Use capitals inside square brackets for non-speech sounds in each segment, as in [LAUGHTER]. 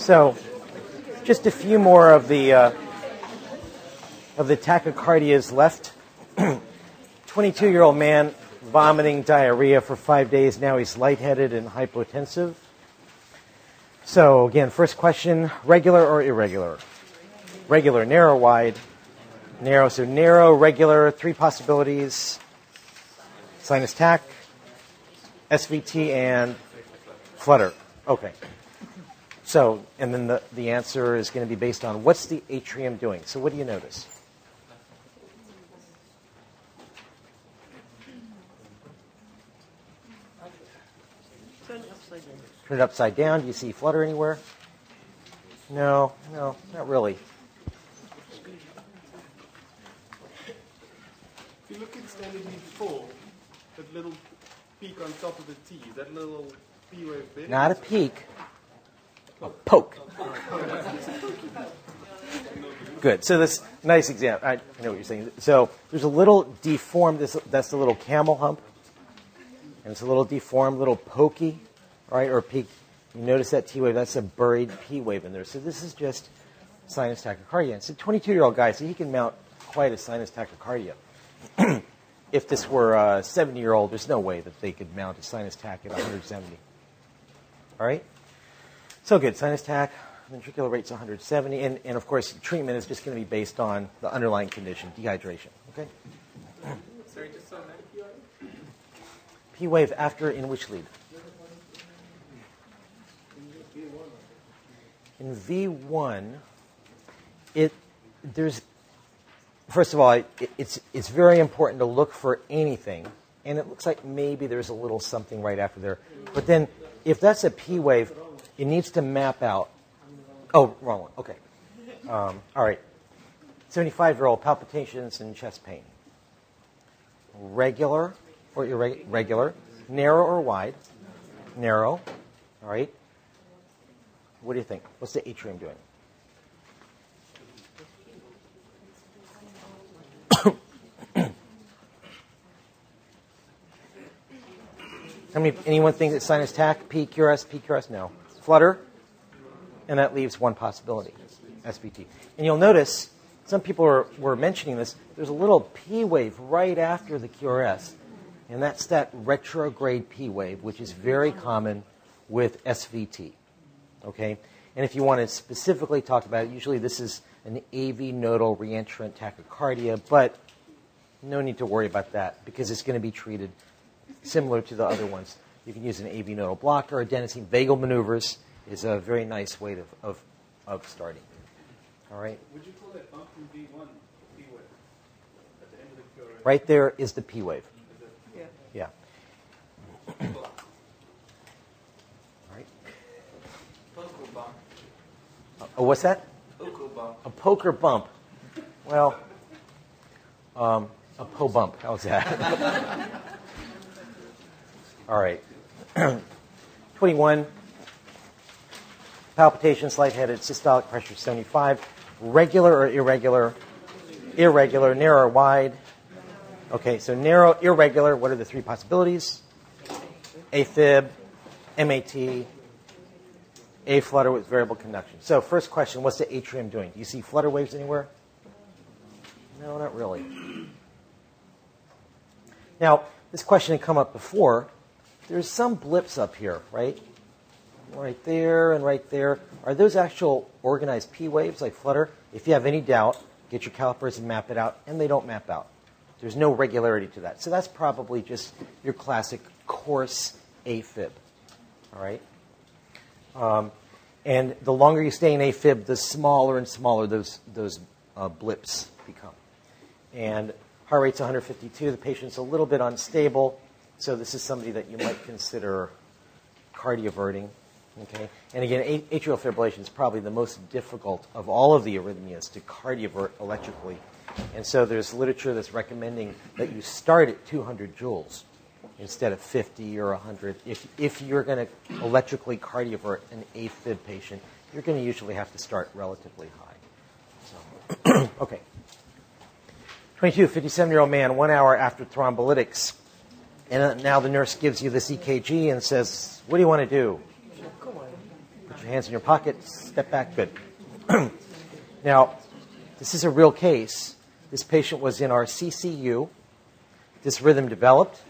So, just a few more of the uh, of the tachycardias left. [CLEARS THROAT] 22-year-old man vomiting diarrhea for five days. Now he's lightheaded and hypotensive. So again, first question: regular or irregular? Regular, narrow, wide. Narrow. So narrow, regular. Three possibilities: sinus tach, SVT, and flutter. Okay. So, and then the, the answer is going to be based on what's the atrium doing? So, what do you notice? Turn it upside down. Turn it upside down. Do you see flutter anywhere? No, no, not really. If you look at standard lead four, that little peak on top of the T, that little P wave big? Not a peak, poke. Good. So this nice example. I, I know what you're saying. So there's a little deformed. This, that's the little camel hump, and it's a little deformed, little pokey, right, or peak. You notice that T wave. That's a buried P wave in there. So this is just sinus tachycardia. It's a 22-year-old guy, so he can mount quite a sinus tachycardia. [CLEARS THROAT] if this were a 70-year-old, there's no way that they could mount a sinus tach at 170. All right. So good. Sinus tach, ventricular rate's 170, and, and of course, treatment is just going to be based on the underlying condition, dehydration. Okay. Sorry, just on that P wave after in which lead? In V1, it there's first of all, it, it's it's very important to look for anything, and it looks like maybe there's a little something right after there. But then, if that's a P wave, it needs to map out. Oh, wrong one. Okay. Um, all right. 75 year old palpitations and chest pain. Regular or irregular? Regular. Narrow or wide? Narrow. All right. What do you think? What's the atrium doing? [COUGHS] How many, anyone think that sinus tach, PQRS, PQRS? No. Flutter? And that leaves one possibility, SVT. And you'll notice, some people were, were mentioning this, there's a little P wave right after the QRS. And that's that retrograde P wave, which is very common with SVT. Okay? And if you want to specifically talk about it, usually this is an AV nodal reentrant tachycardia, but no need to worry about that because it's going to be treated similar to the other ones. You can use an AV nodal blocker. Adenosine vagal maneuvers is a very nice way to, of, of starting. All right? Would you call that bump from V1 P wave? At the end of the QR? Right there is the P wave. Yeah. Yeah. All right. Poker bump. Oh, what's that? Poker bump. A poker bump. Well, um, a po bump. How's that? [LAUGHS] All right. 21. Palpitations, lightheaded, systolic pressure 75. Regular or irregular? Irregular, narrow or wide? Okay, so narrow, irregular. What are the three possibilities? AFib, MAT, A flutter with variable conduction. So, first question what's the atrium doing? Do you see flutter waves anywhere? No, not really. Now, this question had come up before. There's some blips up here, right? Right there and right there. Are those actual organized P waves like flutter? If you have any doubt, get your calipers and map it out, and they don't map out. There's no regularity to that. So that's probably just your classic coarse AFib. All right? Um, and the longer you stay in AFib, the smaller and smaller those, those uh, blips become. And heart rate's 152. The patient's a little bit unstable. So this is somebody that you might consider cardioverting. Okay? And again, atrial fibrillation is probably the most difficult of all of the arrhythmias to cardiovert electrically. And so there's literature that's recommending that you start at 200 joules instead of 50 or 100. If, if you're going to electrically cardiovert an AFib patient, you're going to usually have to start relatively high. So, [CLEARS THROAT] okay. 22, 57 year old man, one hour after thrombolytics. And uh, now the nurse gives you this EKG and says, What do you want to do? Put your hands in your pocket. Step back. Good. [CLEARS THROAT] now, this is a real case. This patient was in our CCU. This rhythm developed.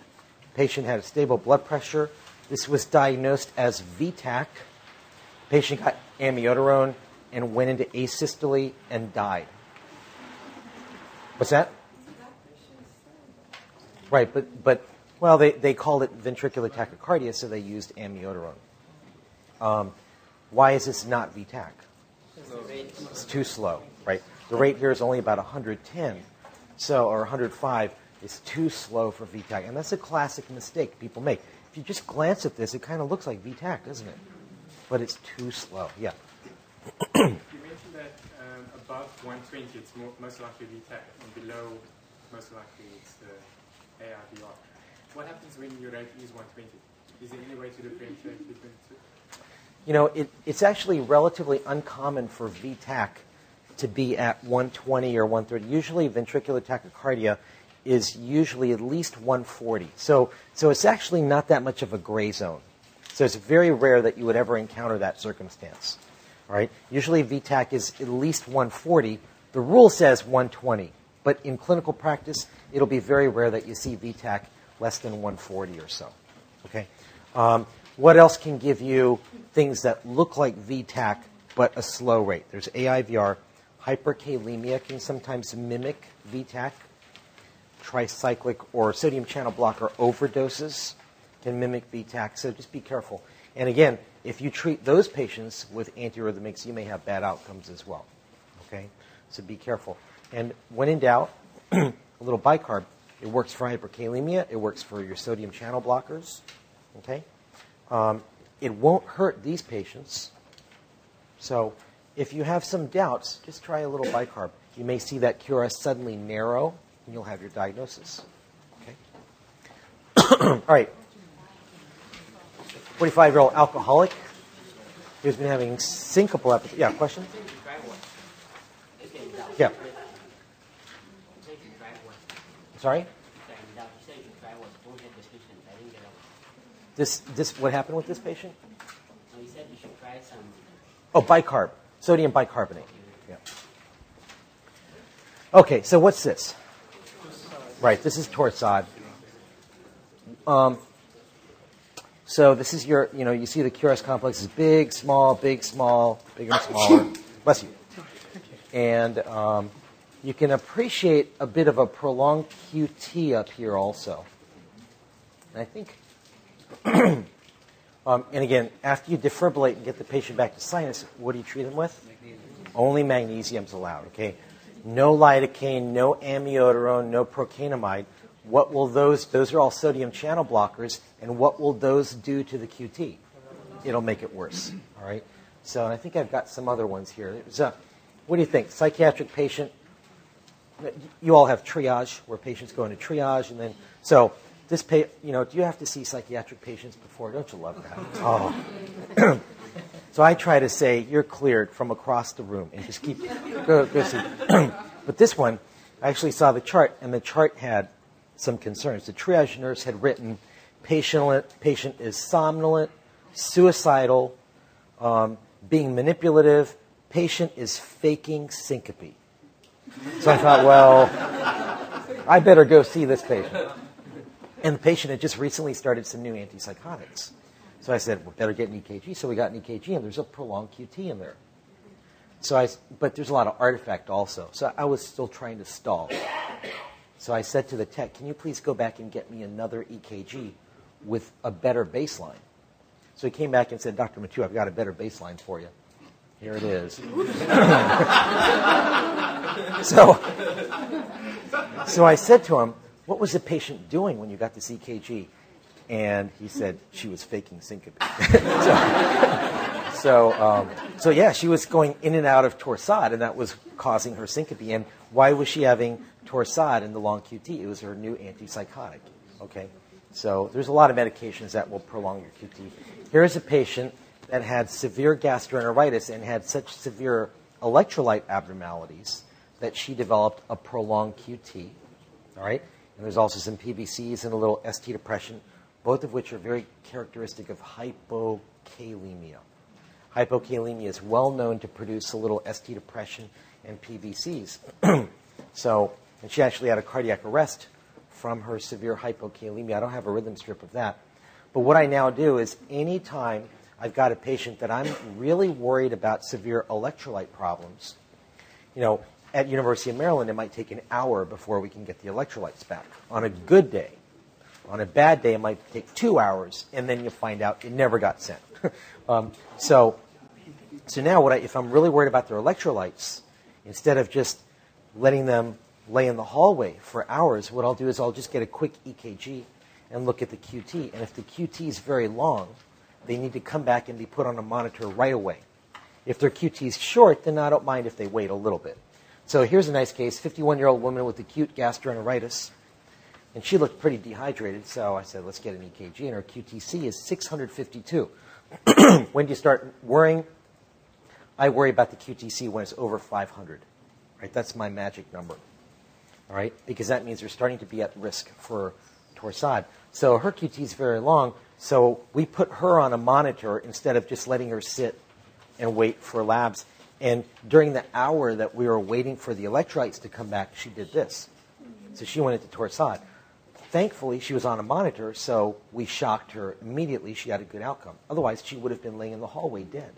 Patient had a stable blood pressure. This was diagnosed as VTAC. Patient got amiodarone and went into asystole and died. What's that? Right, but, but well, they, they called it ventricular tachycardia, so they used amiodarone. Um, why is this not VTAC? It's too slow, right? The rate here is only about 110, so or 105. is too slow for VTAC, and that's a classic mistake people make. If you just glance at this, it kind of looks like VTAC, doesn't it? But it's too slow. Yeah. You mentioned that um, above 120 it's more, most likely VTAC, and below most likely it's the AIVR. What happens when your rate is 120? Is there any way to differentiate between the two? You know, it, it's actually relatively uncommon for VTAC to be at 120 or 130. Usually, ventricular tachycardia is usually at least 140. So, so it's actually not that much of a gray zone. So it's very rare that you would ever encounter that circumstance. All right? Usually, VTAC is at least 140. The rule says 120, but in clinical practice, it'll be very rare that you see VTAC less than 140 or so. Okay. Um, what else can give you things that look like VTAC but a slow rate? There's AIVR. Hyperkalemia can sometimes mimic VTAC. Tricyclic or sodium channel blocker overdoses can mimic VTAC, so just be careful. And again, if you treat those patients with antiarrhythmics, you may have bad outcomes as well. Okay? So be careful. And when in doubt, [CLEARS THROAT] a little bicarb. It works for hyperkalemia. It works for your sodium channel blockers. Okay? Um, it won't hurt these patients. So if you have some doubts, just try a little bicarb. You may see that QRS suddenly narrow, and you'll have your diagnosis. Okay? [COUGHS] All right. 45 year old alcoholic who's been having syncopal episodes. Yeah, question? Yeah. Sorry? This, this, what happened with this patient? You said you should try some. Oh, bicarb, sodium bicarbonate. Yeah. Okay, so what's this? Right, this is Torsade. Um, so this is your, you know, you see the QRS complex is big, small, big, small, bigger and smaller. Bless you. And um, you can appreciate a bit of a prolonged QT up here also. And I think, [CLEARS THROAT] um, and again, after you defibrillate and get the patient back to sinus, what do you treat them with? Only magnesium's allowed, okay? No lidocaine, no amiodarone, no procainamide. What will those, those are all sodium channel blockers, and what will those do to the QT? It'll make it worse, all right? So and I think I've got some other ones here. So, what do you think? Psychiatric patient, you all have triage where patients go into triage and then so this pa- you know do you have to see psychiatric patients before don't you love that? Oh. [CLEARS THROAT] So i try to say you're cleared from across the room and just keep go, go see. [CLEARS THROAT] But this one i actually saw the chart and the chart had some concerns. The triage nurse had written patient, patient is somnolent suicidal um, being manipulative patient is faking syncope so I thought, well, I better go see this patient. And the patient had just recently started some new antipsychotics. So I said, better get an EKG. So we got an EKG, and there's a prolonged QT in there. So I, but there's a lot of artifact also. So I was still trying to stall. So I said to the tech, can you please go back and get me another EKG with a better baseline? So he came back and said, Dr. Mattu, I've got a better baseline for you. Here it is. [LAUGHS] so, [LAUGHS] so I said to him, What was the patient doing when you got this EKG? And he said, She was faking syncope. [LAUGHS] so, so, um, so, yeah, she was going in and out of torsade, and that was causing her syncope. And why was she having torsade in the long QT? It was her new antipsychotic. Okay? So there's a lot of medications that will prolong your QT. Here's a patient that had severe gastroenteritis and had such severe electrolyte abnormalities that she developed a prolonged QT. All right? And there's also some PVCs and a little ST depression, both of which are very characteristic of hypokalemia. hypokalemia is well known to produce a little ST depression and PVCs. [CLEARS THROAT] so, and she actually had a cardiac arrest from her severe hypokalemia. I don't have a rhythm strip of that. But what I now do is anytime I've got a patient that I'm really worried about severe electrolyte problems, you know, at University of Maryland, it might take an hour before we can get the electrolytes back. On a good day, on a bad day, it might take two hours, and then you find out it never got sent. [LAUGHS] um, so, so now, what I, if I'm really worried about their electrolytes, instead of just letting them lay in the hallway for hours, what I'll do is I'll just get a quick EKG and look at the QT. And if the QT is very long, they need to come back and be put on a monitor right away. If their QT is short, then I don't mind if they wait a little bit. So here's a nice case 51 year old woman with acute gastroenteritis. And she looked pretty dehydrated, so I said, let's get an EKG. And her QTC is 652. [CLEARS THROAT] when do you start worrying? I worry about the QTC when it's over 500. Right? That's my magic number. All right? Because that means you're starting to be at risk for torsade. So her QT is very long. So we put her on a monitor instead of just letting her sit and wait for labs. And during the hour that we were waiting for the electrolytes to come back, she did this. So she went into torsade. Thankfully, she was on a monitor, so we shocked her immediately. She had a good outcome. Otherwise, she would have been laying in the hallway dead.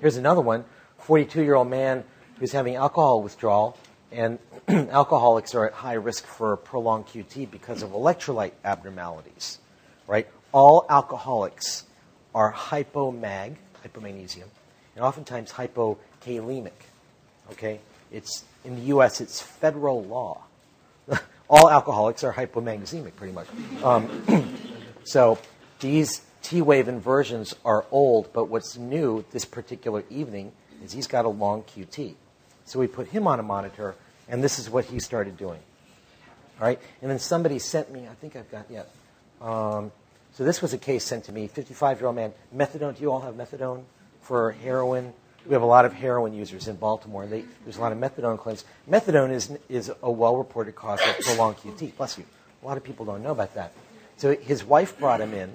Here's another one 42 year old man who's having alcohol withdrawal, and [CLEARS THROAT] alcoholics are at high risk for prolonged QT because of electrolyte abnormalities, right? All alcoholics are hypomag, hypomagnesium, and oftentimes hypokalemic. Okay, it's in the U.S. It's federal law. [LAUGHS] All alcoholics are hypomagnesemic, pretty much. Um, [CLEARS THROAT] so these T-wave inversions are old, but what's new this particular evening is he's got a long QT. So we put him on a monitor, and this is what he started doing. All right, and then somebody sent me. I think I've got yeah. Um, so this was a case sent to me. 55-year-old man. Methadone. Do you all have methadone? For heroin. We have a lot of heroin users in Baltimore. They, there's a lot of methadone clinics. Methadone is, is a well reported cause of prolonged QT. Bless you. A lot of people don't know about that. So his wife brought him in,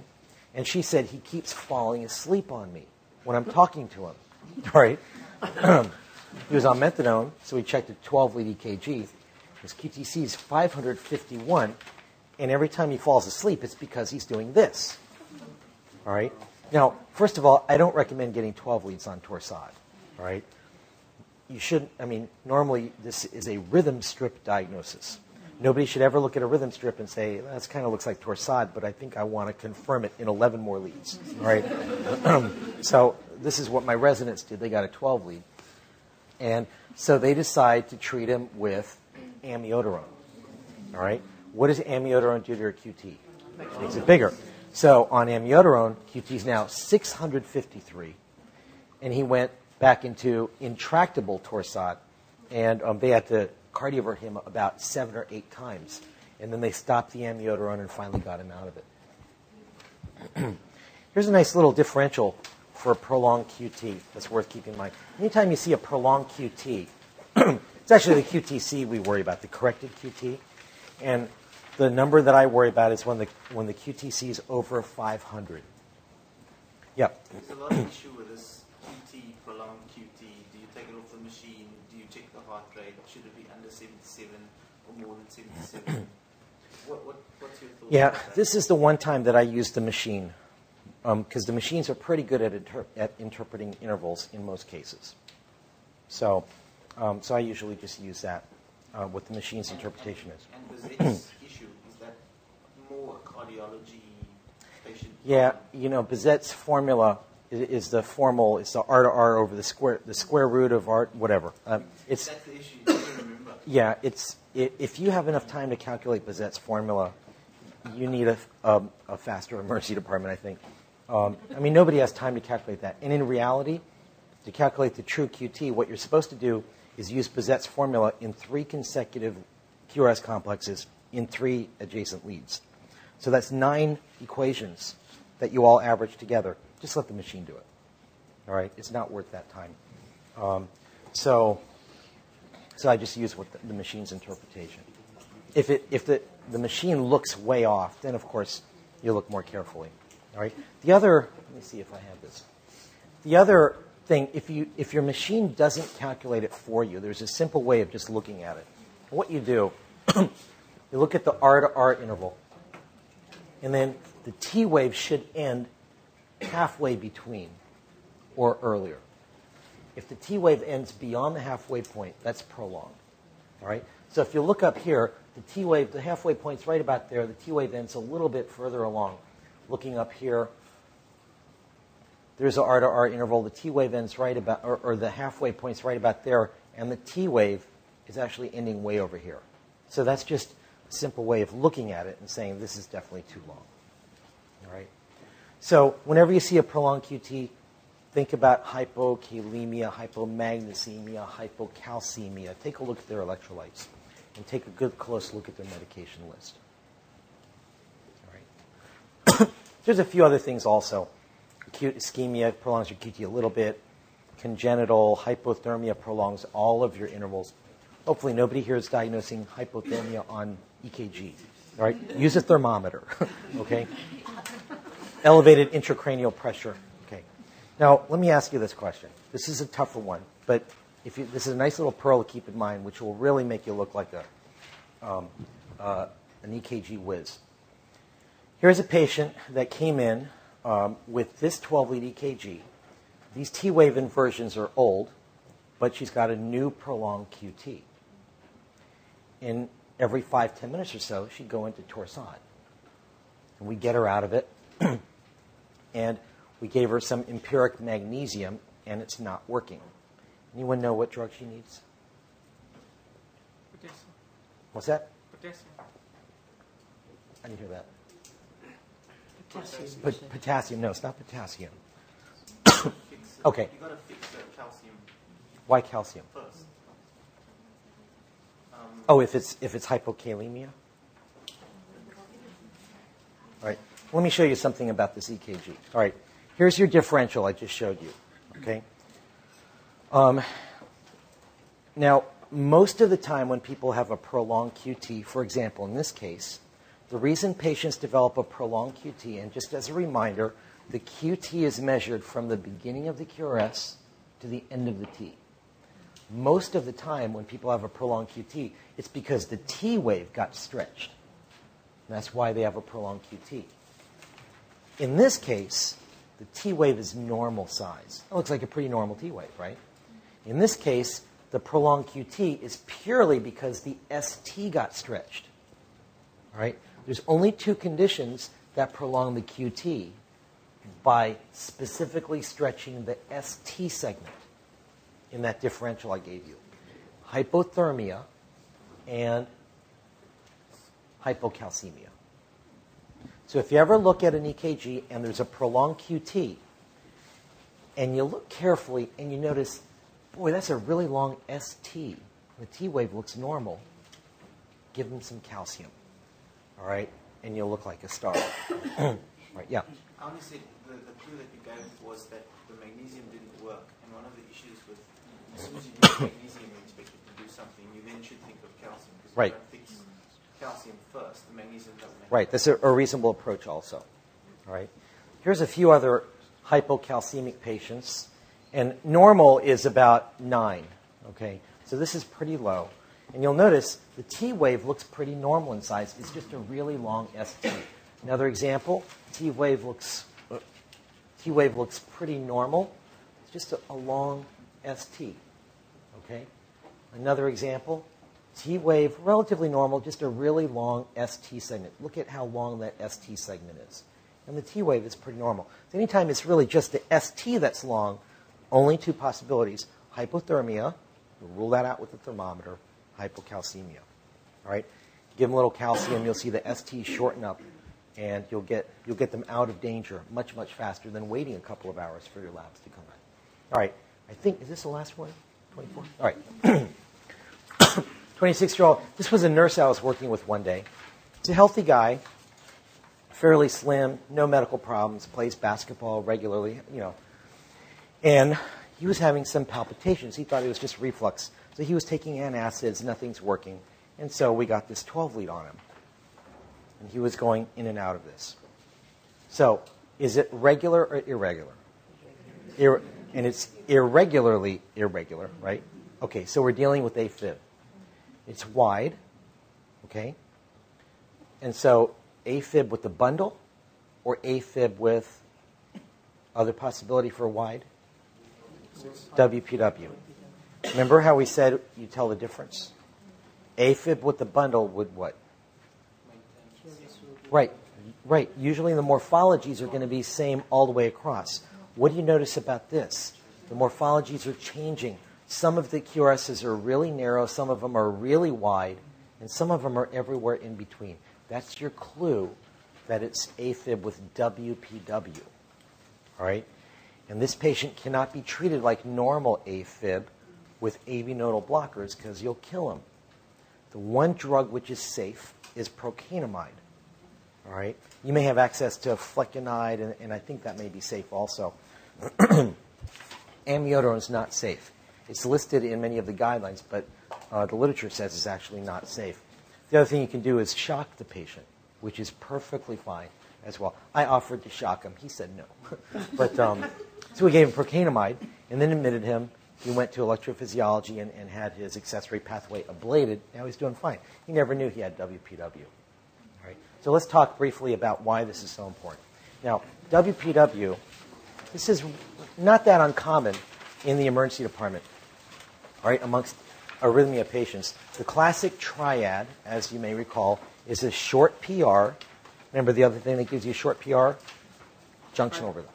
and she said he keeps falling asleep on me when I'm talking to him. [LAUGHS] Right? [CLEARS THROAT] he was on methadone, so we checked a 12 lead EKG. His QTC is 551, and every time he falls asleep, it's because he's doing this. All right? Now, first of all, I don't recommend getting 12 leads on Torsade, right? You shouldn't, I mean, normally this is a rhythm strip diagnosis. Nobody should ever look at a rhythm strip and say, that kind of looks like Torsade, but I think I want to confirm it in 11 more leads, right? [CLEARS THROAT] so this is what my residents did. They got a 12 lead. And so they decide to treat him with amiodarone, all right? What does amiodarone do to your QT? Makes it bigger. So on amiodarone, QT is now 653, and he went back into intractable torsade, and um, they had to cardiovert him about seven or eight times, and then they stopped the amiodarone and finally got him out of it. [CLEARS THROAT] Here's a nice little differential for a prolonged QT that's worth keeping in mind. Anytime you see a prolonged QT, [CLEARS THROAT] it's actually the QTC we worry about, the corrected QT. And the number that I worry about is when the when the QTC is over 500. Yep. There's a lot of issue with this QT, prolonged QT. Do you take it off the machine? Do you check the heart rate? Should it be under 77 or more than 77? what, what, what's your thought? Yeah, this is the one time that I use the machine because um, the machines are pretty good at, inter- at interpreting intervals in most cases. So, um, so I usually just use that. Uh, what the machine's and, interpretation and, is. And cardiology patient? Yeah, you know, Bazett's formula is, the formal, it's the R to R over the square, the square root of R, whatever. Um, it's, That's the issue, you remember. Yeah, it's, it, if you have enough time to calculate Bazett's formula, you need a, a, a faster emergency department, I think. Um, I mean, nobody has time to calculate that. And in reality, to calculate the true QT, what you're supposed to do is use Bazett's formula in three consecutive QRS complexes in three adjacent leads. So that's nine equations that you all average together. Just let the machine do it. All right? It's not worth that time. Um, so, so I just use what the, the machine's interpretation. If, it, if the, the machine looks way off, then of course you look more carefully. All right? The other, let me see if I have this. The other thing, if, you, if your machine doesn't calculate it for you, there's a simple way of just looking at it. What you do, [CLEARS THROAT] you look at the R to R interval, and then the T wave should end halfway between or earlier. If the T wave ends beyond the halfway point, that's prolonged. All right? So if you look up here, the T wave, the halfway point's right about there. The T wave ends a little bit further along. Looking up here, there's a R to R interval. The T wave ends right about, or, or the halfway point's right about there, and the T wave is actually ending way over here. So that's just a simple way of looking at it and saying this is definitely too long. So whenever you see a prolonged QT, think about hypokalemia, hypomagnesemia, hypocalcemia. Take a look at their electrolytes and take a good close look at their medication list. All right. [COUGHS] There's a few other things also. Acute ischemia prolongs your QT a little bit. Congenital hypothermia prolongs all of your intervals. Hopefully, nobody here is diagnosing hypothermia on EKG. All right, use a thermometer. [LAUGHS] okay. Elevated intracranial pressure. Okay. Now, let me ask you this question. This is a tougher one, but if you, this is a nice little pearl to keep in mind, which will really make you look like a, um, uh, an EKG whiz. Here's a patient that came in um, with this 12 lead EKG. These T wave inversions are old, but she's got a new prolonged QT. In every five, ten minutes or so, she'd go into Torsade. And we get her out of it, [CLEARS THROAT] and we gave her some empiric magnesium, and it's not working. Anyone know what drug she needs? Potassium. What's that? Potassium. I didn't hear that. Potassium. Pot- potassium. No, it's not potassium. Okay. You got to fix the calcium Why calcium? first. Um, Oh, if it's if it's hypokalemia. All right. Let me show you something about this EKG. All right. Here's your differential I just showed you. Okay. Um, now, most of the time when people have a prolonged QT, for example, in this case, the reason patients develop a prolonged QT, and just as a reminder, the QT is measured from the beginning of the QRS to the end of the T. Most of the time when people have a prolonged QT, it's because the T wave got stretched. That's why they have a prolonged QT. In this case, the T wave is normal size. It looks like a pretty normal T wave, right? In this case, the prolonged QT is purely because the ST got stretched. All right? There's only two conditions that prolong the QT by specifically stretching the ST segment in that differential I gave you hypothermia and hypocalcemia. So if you ever look at an EKG and there's a prolonged QT, and you look carefully and you notice, boy, that's a really long ST. The T wave looks normal. Give them some calcium, all right, and you'll look like a star. [COUGHS] right? Yeah. I only said the, the clue that you gave was that the magnesium didn't work, and one of the issues with as soon as you do [COUGHS] magnesium, you expect it to do something. You then should think of calcium because Right. Calcium first. The magnesium doesn't. Right, that's a, a reasonable approach also. All right. Here's a few other hypocalcemic patients. And normal is about 9. Okay, so this is pretty low. And you'll notice the T wave looks pretty normal in size. It's just a really long ST. Another example, T wave looks T wave looks pretty normal. It's just a, a long ST. Okay? Another example, T wave, relatively normal, just a really long ST segment. Look at how long that ST segment is. And the T wave is pretty normal. So anytime it's really just the ST that's long, only two possibilities hypothermia, we'll rule that out with the thermometer, hypocalcemia. All right? Give them a little calcium, you'll see the ST shorten up, and you'll get, you'll get them out of danger much, much faster than waiting a couple of hours for your labs to come in. All right, I think, is this the last one? 24? All right. [CLEARS THROAT] 26 year old. This was a nurse I was working with one day. He's a healthy guy, fairly slim, no medical problems, plays basketball regularly, you know. And he was having some palpitations. He thought it was just reflux. So he was taking antacids, nothing's working. And so we got this 12 lead on him. And he was going in and out of this. So, is it regular or irregular? Ir- and it's irregularly irregular, right? Okay, so we're dealing with AFib. It's wide, okay? And so AFib with the bundle or AFib with other possibility for wide? WPW. Remember how we said you tell the difference? AFib with the bundle would what? Right, right. Usually the morphologies are going to be same all the way across. What do you notice about this? The morphologies are changing. Some of the QRSs are really narrow, some of them are really wide, and some of them are everywhere in between. That's your clue that it's AFib with WPW. All right? And this patient cannot be treated like normal AFib with AV nodal blockers because you'll kill him. The one drug which is safe is procainamide. All right? You may have access to flecainide, and, and I think that may be safe also. [CLEARS THROAT] Amiodarone is not safe. It's listed in many of the guidelines, but uh, the literature says it's actually not safe. The other thing you can do is shock the patient, which is perfectly fine as well. I offered to shock him. He said no. [LAUGHS] but um, so we gave him procainamide and then admitted him. He went to electrophysiology and, and had his accessory pathway ablated. Now he's doing fine. He never knew he had WPW. All right. So let's talk briefly about why this is so important. Now, WPW, this is not that uncommon in the emergency department, all right, amongst arrhythmia patients. The classic triad, as you may recall, is a short PR. Remember the other thing that gives you a short PR? Junction overlap.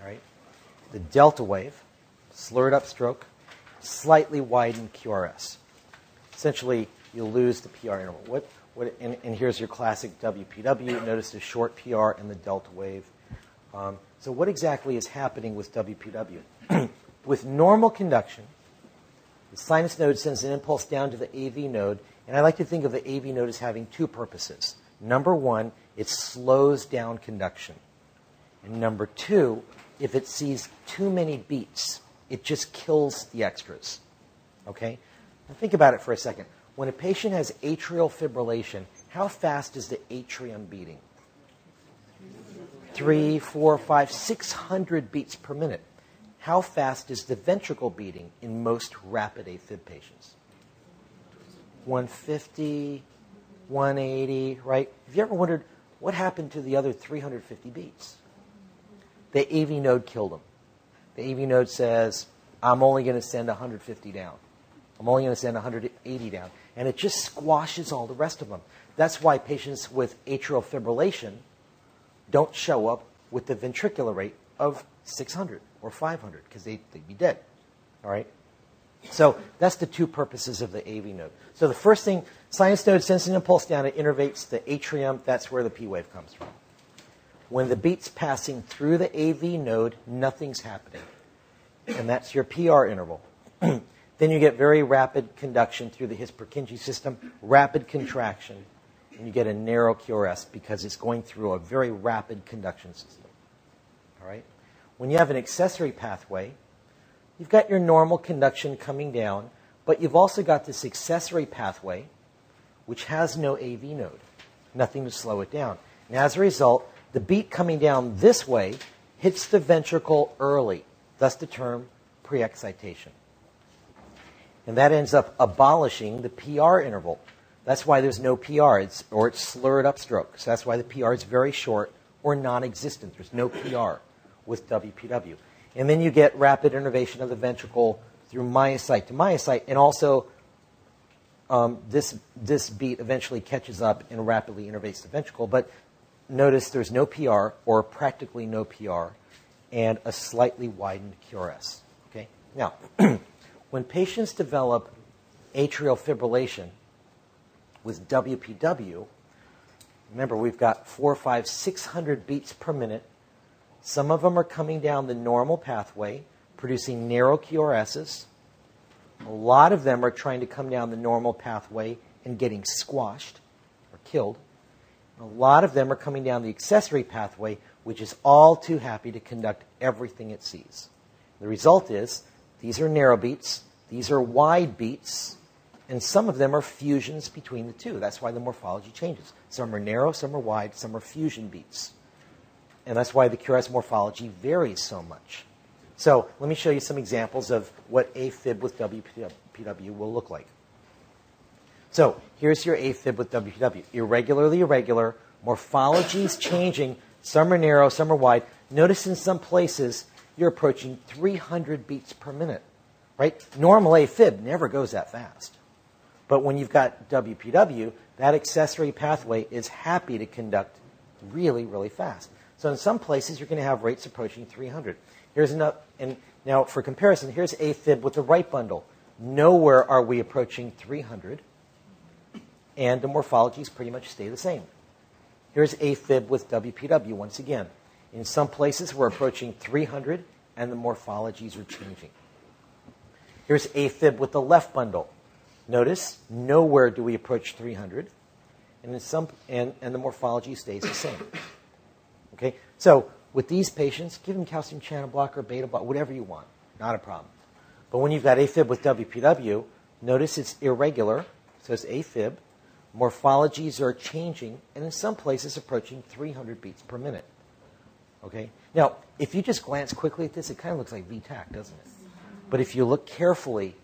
All right. The delta wave, slurred up stroke, slightly widened QRS. Essentially, you lose the PR interval. What, what, and, and here's your classic WPW. Notice the short PR and the delta wave. Um, so, what exactly is happening with WPW? [CLEARS THROAT] with normal conduction, the sinus node sends an impulse down to the AV node, and I like to think of the AV node as having two purposes. Number one, it slows down conduction. And number two, if it sees too many beats, it just kills the extras. Okay? Now think about it for a second. When a patient has atrial fibrillation, how fast is the atrium beating? Three, four, five, six hundred beats per minute. How fast is the ventricle beating in most rapid AFib patients? 150, 180, right? Have you ever wondered what happened to the other 350 beats? The AV node killed them. The AV node says, I'm only going to send 150 down. I'm only going to send 180 down. And it just squashes all the rest of them. That's why patients with atrial fibrillation don't show up with the ventricular rate of 600 or 500 because they, they'd be dead. All right? So that's the two purposes of the AV node. So the first thing, sinus node sends an impulse down, it innervates the atrium. That's where the P wave comes from. When the beat's passing through the AV node, nothing's happening. And that's your PR interval. [CLEARS THROAT] then you get very rapid conduction through the His-Purkinje system, rapid contraction, and you get a narrow QRS because it's going through a very rapid conduction system. All right? When you have an accessory pathway, you've got your normal conduction coming down, but you've also got this accessory pathway, which has no AV node, nothing to slow it down. And as a result, the beat coming down this way hits the ventricle early, thus the term pre-excitation. And that ends up abolishing the PR interval. That's why there's no PR, it's, or it's slurred upstroke. So that's why the PR is very short or non existent. There's no PR with WPW. And then you get rapid innervation of the ventricle through myocyte to myocyte, and also um, this, this beat eventually catches up and rapidly innervates the ventricle. But notice there's no PR, or practically no PR, and a slightly widened QRS. Okay? Now, [CLEARS THROAT] when patients develop atrial fibrillation with WPW, remember we've got four, five, 600 beats per minute. Some of them are coming down the normal pathway, producing narrow QRSs. A lot of them are trying to come down the normal pathway and getting squashed or killed. A lot of them are coming down the accessory pathway, which is all too happy to conduct everything it sees. The result is these are narrow beats, these are wide beats, and some of them are fusions between the two. That's why the morphology changes. Some are narrow, some are wide, some are fusion beats. And that's why the QRS morphology varies so much. So let me show you some examples of what AFib with WPW will look like. So here's your AFib with WPW. Irregularly irregular, morphology is changing. Some are narrow, some are wide. Notice in some places you're approaching 300 beats per minute, right? Normal AFib never goes that fast. But when you've got WPW, that accessory pathway is happy to conduct really, really fast. So in some places, you're going to have rates approaching 300. Here's another, and now for comparison, here's AFib with the right bundle. Nowhere are we approaching 300, and the morphologies pretty much stay the same. Here's AFib with WPW once again. In some places, we're approaching 300, and the morphologies are changing. Here's AFib with the left bundle. Notice, nowhere do we approach 300, and, in some, and, and the morphology stays the same. Okay? So, with these patients, give them calcium channel blocker, beta blocker, whatever you want. Not a problem. But when you've got AFib with WPW, notice it's irregular, so it's AFib. Morphologies are changing, and in some places approaching 300 beats per minute. Okay? Now, if you just glance quickly at this, it kind of looks like VTAC, doesn't it? But if you look carefully,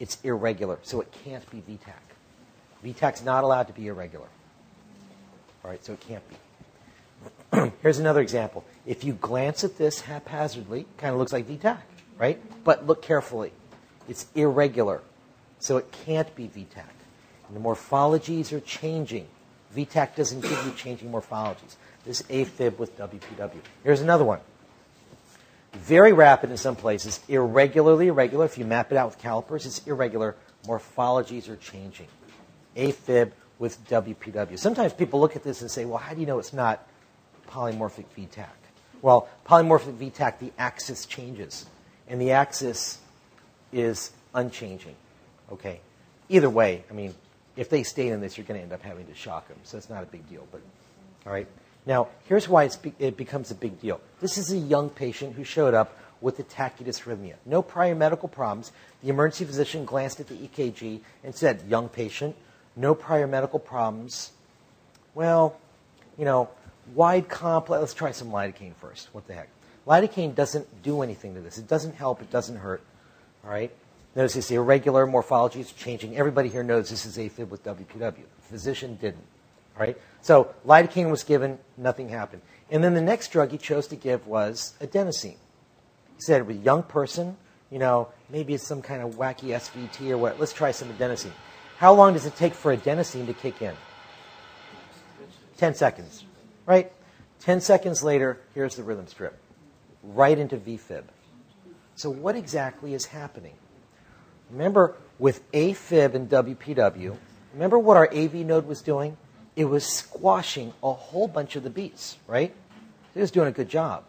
it's irregular, so it can't be VTAC. VTAC's not allowed to be irregular. All right, so it can't be. [CLEARS THROAT] Here's another example. If you glance at this haphazardly, kind of looks like VTAC, right? But look carefully. It's irregular, so it can't be VTAC. And the morphologies are changing. VTAC doesn't give you changing morphologies. This AFib with WPW. Here's another one. Very rapid in some places, irregularly irregular. If you map it out with calipers, it's irregular. Morphologies are changing. AFib with WPW. Sometimes people look at this and say, well, how do you know it's not polymorphic VTAC? Well, polymorphic VTAC, the axis changes, and the axis is unchanging. Okay? Either way, I mean, if they stay in this, you're going to end up having to shock them, so it's not a big deal. But, all right? Now, here's why be- it becomes a big deal. This is a young patient who showed up with a tachydysrhythmia. No prior medical problems. The emergency physician glanced at the EKG and said, young patient, no prior medical problems. Well, you know, wide complex. Let's try some lidocaine first. What the heck? Lidocaine doesn't do anything to this. It doesn't help. It doesn't hurt. All right? Notice this irregular morphology is changing. Everybody here knows this is AFib with WPW. The physician didn't. All right? So lidocaine was given, nothing happened. And then the next drug he chose to give was adenosine. He said, with a young person, you know, maybe it's some kind of wacky SVT or what. Let's try some adenosine. How long does it take for adenosine to kick in? 10 seconds, right? 10 seconds later, here's the rhythm strip, right into VFib. So, what exactly is happening? Remember, with AFib and WPW, remember what our AV node was doing? It was squashing a whole bunch of the beats, right? It was doing a good job.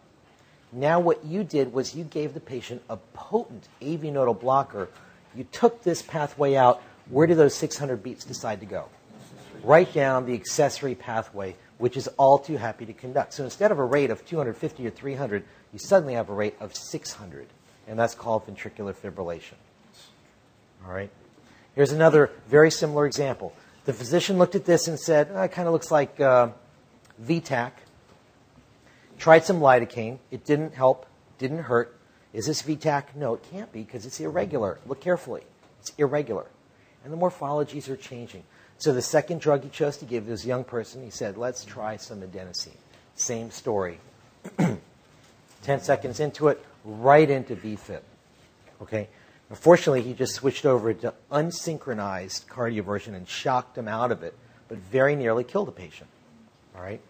Now, what you did was you gave the patient a potent AV nodal blocker. You took this pathway out. Where do those 600 beats decide to go? Right down the accessory pathway, which is all too happy to conduct. So instead of a rate of 250 or 300, you suddenly have a rate of 600. And that's called ventricular fibrillation. All right? Here's another very similar example. The physician looked at this and said, oh, it kind of looks like uh, VTAC. Tried some lidocaine. It didn't help, didn't hurt. Is this VTAC? No, it can't be because it's irregular. Look carefully. It's irregular. And the morphologies are changing. So the second drug he chose to give this young person, he said, let's try some adenosine. Same story. [CLEARS THROAT] 10 seconds into it, right into VFib. Okay? Unfortunately, he just switched over to unsynchronized cardioversion and shocked him out of it, but very nearly killed the patient. All right?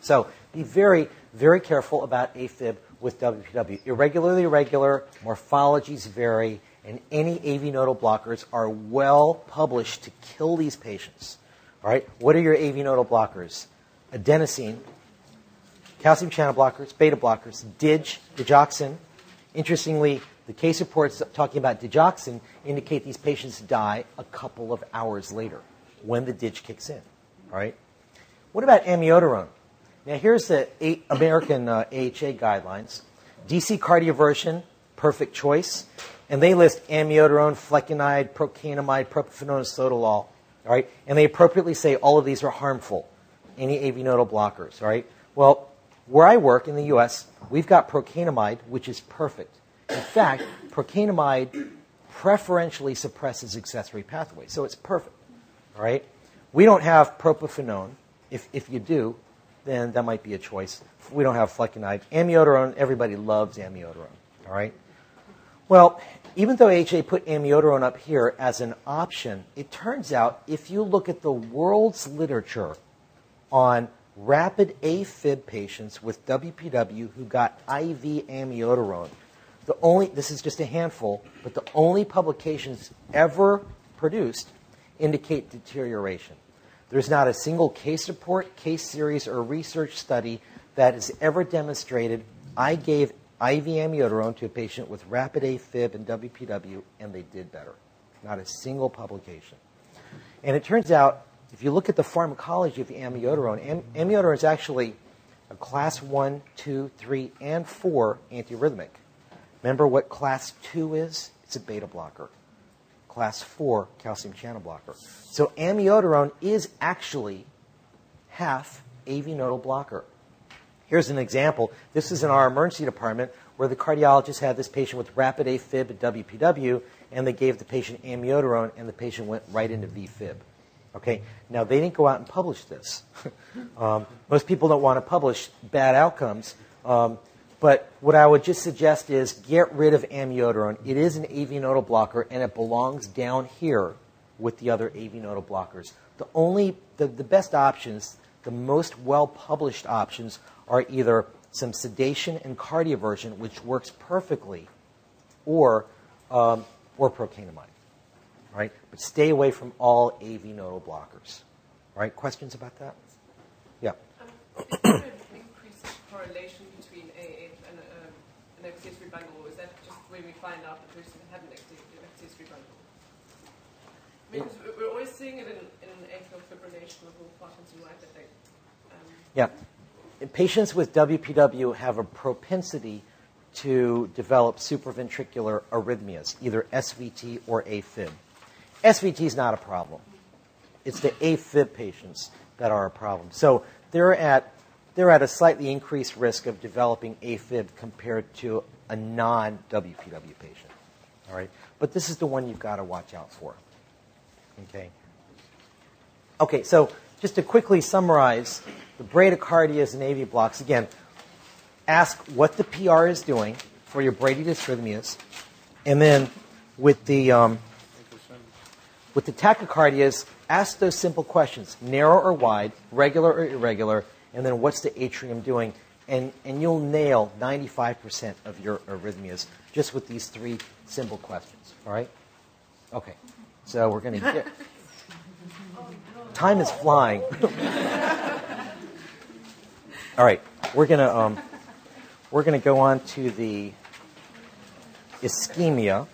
So be very, very careful about AFib with WPW. Irregularly irregular, morphologies vary, and any AV nodal blockers are well published to kill these patients. All right? What are your AV nodal blockers? Adenosine, calcium channel blockers, beta blockers, DIG, digoxin. Interestingly, the case reports talking about digoxin indicate these patients die a couple of hours later when the DIG kicks in. All right? What about amiodarone? Now, here's the American uh, AHA guidelines. DC cardioversion, perfect choice. And they list amiodarone, flecainide, procainamide, propafenone, sotalol. All right? And they appropriately say all of these are harmful, any AV nodal blockers. All right? Well, where I work in the U.S., we've got procainamide, which is perfect. In fact, procainamide preferentially suppresses accessory pathways, so it's perfect. All right? We don't have propafenone. If, if you do, then that might be a choice. We don't have flecainide. Amiodarone, everybody loves amiodarone. All right? Well, even though AHA put amiodarone up here as an option, it turns out if you look at the world's literature on rapid AFib patients with WPW who got IV amiodarone, the only this is just a handful, but the only publications ever produced indicate deterioration. There's not a single case report, case series, or research study that has ever demonstrated I gave IV amiodarone to a patient with rapid AFib and WPW and they did better. Not a single publication. And it turns out, if you look at the pharmacology of amiodarone, am- amiodarone is actually a class 1, 2, 3, and 4 antiarrhythmic. Remember what class 2 is? It's a beta blocker. Class 4 calcium channel blocker. So amiodarone is actually half AV nodal blocker. Here's an example. This is in our emergency department where the cardiologist had this patient with rapid AFib and WPW, and they gave the patient amiodarone, and the patient went right into VFib. Okay, now they didn't go out and publish this. [LAUGHS] um, most people don't want to publish bad outcomes, um, but what I would just suggest is get rid of amiodarone. It is an AV nodal blocker, and it belongs down here with the other AV nodal blockers. The only, the, the best options, the most well published options, are either some sedation and cardioversion, which works perfectly, or, um, or procainamide. Right? But stay away from all AV nodal blockers. Right? Questions about that? Yeah. Um, is there an increased correlation between AF and um, an accessory bundle, or is that just when we find out the person had an acce- accessory bundle? Because we- we're always seeing it in, in atrial fibrillation with all Parkinson, right? That they, um, Yeah. Patients with WPW have a propensity to develop supraventricular arrhythmias, either SVT or AFib. SVT is not a problem. It's the AFib patients that are a problem. So they're at, they're at a slightly increased risk of developing AFib compared to a non WPW patient. All right? But this is the one you've got to watch out for. Okay? Okay, so just to quickly summarize the bradycardias and AV blocks, again, ask what the PR is doing for your Brady dysrhythmias, and then with the um, with the tachycardias, ask those simple questions: narrow or wide, regular or irregular, and then what's the atrium doing? And and you'll nail 95% of your arrhythmias just with these three simple questions. All right? Okay. So we're going to get. [LAUGHS] Time is flying. All right, we're gonna um, we're gonna go on to the ischemia.